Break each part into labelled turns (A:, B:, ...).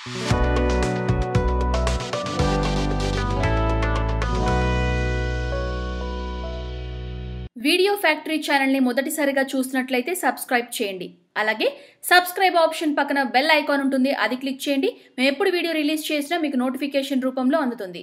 A: Video factory ఛానల్ని మొదటిసారిగా చూసినట్లయితే సబ్స్క్రైబ్ చేయండి. అలాగే సబ్స్క్రైబ్ ఆప్షన్ పక్కన బెల్ ఐకాన్ ఉంటుంది అది క్లిక్ చేయండి. మేము ఎప్పుడు వీడియో రిలీజ్ చేసినా మీకు నోటిఫికేషన్ రూపంలో అందుతుంది.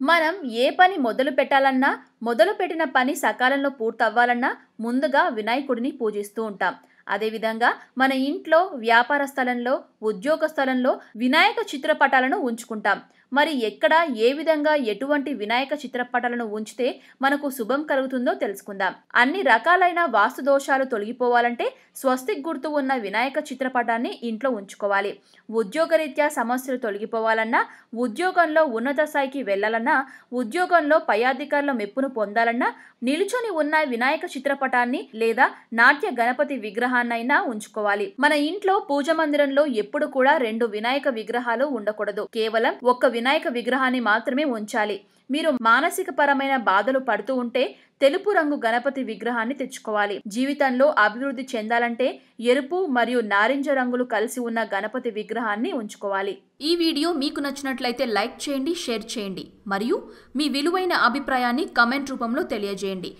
A: మనం ఏ పని మొదలు పెట్టాలన్నా మొదలు పెట్టిన పని సకాలంలో పూర్తవ్వాలన్నా ముందుగా వినాయకుడిని పూజిస్తూ ఉంటాం. అదేవిధంగా మన ఇంట్లో వ్యాపార స్థలంలో ఉద్యోగ స్థలంలో వినాయక చిత్రపటాలను ఉంచుకుంటాం. మరి ఎక్కడ ఏ విధంగా ఎటువంటి వినాయక చిత్రపటాలను ఉంచితే మనకు శుభం కలుగుతుందో తెలుసుకుందాం. అన్ని రకాలైన వాస్తు దోషాలు తొలగిపోవాలంటే స్వస్తిక్ గుర్తు ఉన్న వినాయక చిత్రపటాన్ని ఇంట్లో ఉంచుకోవాలి. ఉద్యోగరీత్యా సమస్యలు తొలగిపోవాలన్నా ఉద్యోగంలో ఉన్నత స్థాయికి వెళ్ళాలన్నా ఉద్యోగంలో పై అధికారుల మెప్పును పొందాలన్నా నిలుచొని ఉన్న వినాయక చిత్రపటాన్ని లేదా నాట్య గణపతి విగ్రహాన్నైనా ఉంచుకోవాలి. మన ఇంట్లో పూజ మందిరంలో ఎప్పుడు కూడా రెండు వినాయక విగ్రహాలు ఉండకూడదు. కేవలం ఒక్క వినాయక విగ్రహాన్ని మాత్రమే ఉంచాలి. మీరు మానసిక పరమైన బాధలు పడుతూ ఉంటే తెలుపు రంగు గణపతి విగ్రహాన్ని తెచ్చుకోవాలి. జీవితంలో అభివృద్ధి చెందాలంటే ఎరుపు మరియు నారింజ రంగులు కలిసి ఉన్న గణపతి విగ్రహాన్ని ఉంచుకోవాలి. ఈ వీడియో మీకు నచ్చినట్లయితే లైక్ చేయండి షేర్ చేయండి. మరియు మీ విలువైన అభిప్రాయాన్ని కమెంట్ రూపంలో తెలియజేయండి.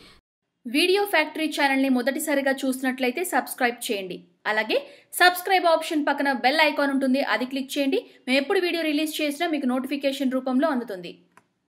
A: వీడియో ఫ్యాక్టరీ ఛానల్ని మొదటిసారిగా చూసినట్లయితే సబ్స్క్రైబ్ చేయండి. అలాగే సబ్స్క్రైబ్ ఆప్షన్ పక్కన బెల్ ఐకాన్ ఉంటుంది అది క్లిక్ చేయండి. మేము ఎప్పుడు వీడియో రిలీజ్ చేసినా మీకు నోటిఫికేషన్ రూపంలో అందుతుంది.